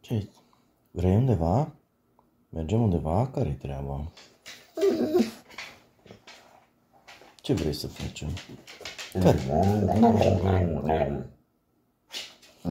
ce Vrei undeva? Mergem undeva? Care-i treaba? Ce vrei să facem? Care?